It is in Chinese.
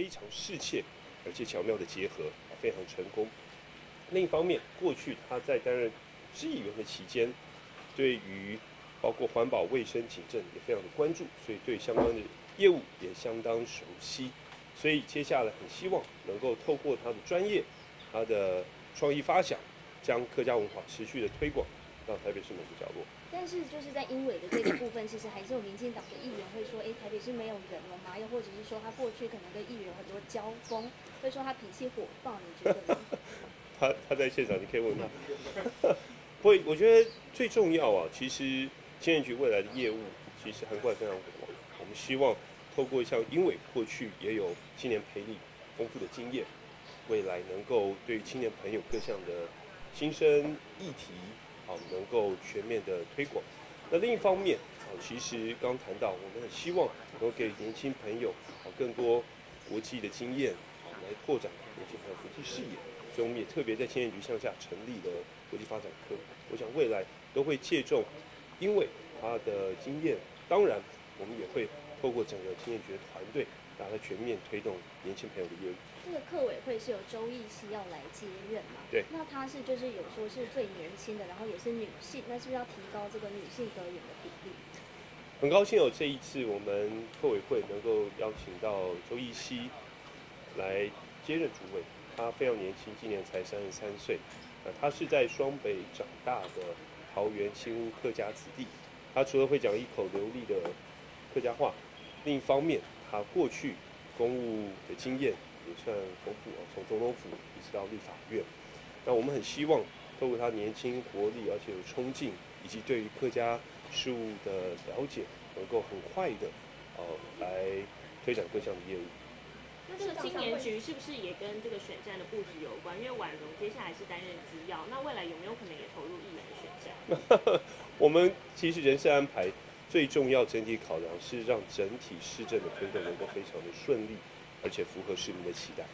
非常适切而且巧妙的结合，非常成功。另一方面，过去他在担任市议员的期间，对于包括环保、卫生、警政也非常的关注，所以对相关的业务也相当熟悉。所以接下来很希望能够透过他的专业、他的创意发想，将客家文化持续的推广到台北市每个角落。但是就是在英伟的这个部分，其实还是有民进党的议员会说，哎，台北市没有人了吗？又或者是说他过去可能跟议员很多交锋，会说他脾气火爆，你觉得呢？他 他在现场，你可以问他。不会，我觉得最重要啊，其实青年局未来的业务其实涵盖非常广。我们希望透过像英伟过去也有青年培力丰富的经验，未来能够对青年朋友各项的新生议题。好，能够全面的推广。那另一方面，啊，其实刚谈到，我们很希望能够给年轻朋友啊更多国际的经验，来拓展年轻朋友国际视野。所以我们也特别在青年局向下成立了国际发展科。我想未来都会借重，因为他的经验，当然我们也会透过整个青年局的团队。打算全面推动年轻朋友的业务。这个客委会是由周易熙要来接任嘛？对。那他是就是有说是最年轻的，然后也是女性，那是不是要提高这个女性阁员的比例？很高兴有这一次我们客委会能够邀请到周易熙来接任主委。他非常年轻，今年才三十三岁。呃，他是在双北长大的桃园新屋客家子弟。他除了会讲一口流利的客家话，另一方面。他过去公务的经验也算丰富哦，从总统府一直到立法院。那我们很希望透过他年轻活力，而且有冲劲，以及对于客家事务的了解，能够很快的呃来推展各项的业务。那这个青年局是不是也跟这个选战的布局有关？因为婉容接下来是担任资要，那未来有没有可能也投入议员的选战？我们其实人事安排。最重要整体考量是让整体市政的推动能够非常的顺利，而且符合市民的期待。